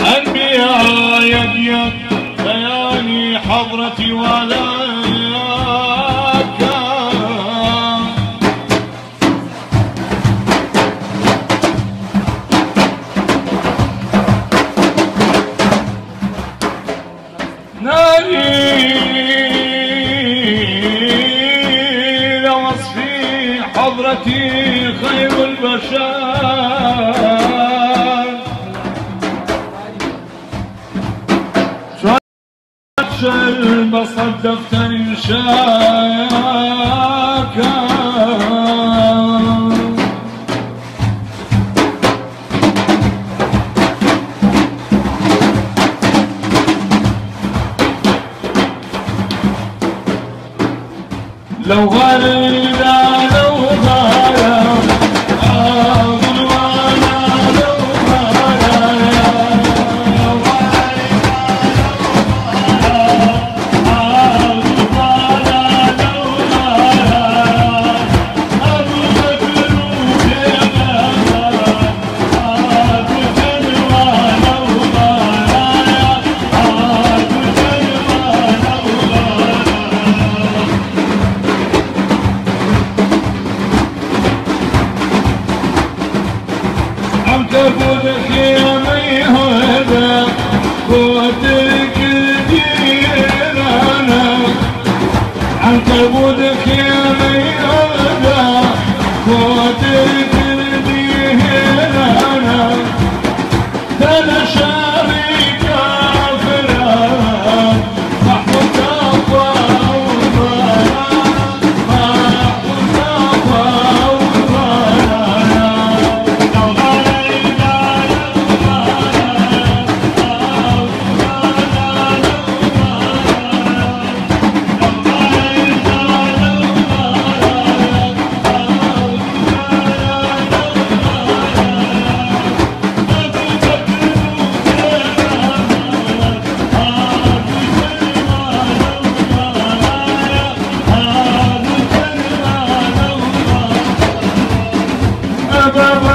أنبياء يبيض ليالي حضرتي ولا حضرتي خير البشر. شل بصدقت انشاكا لو غالي ba ba ba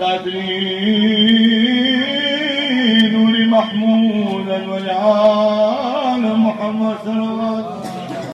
خاطري نوري محمودا محمد صلى الله